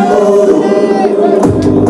Oh,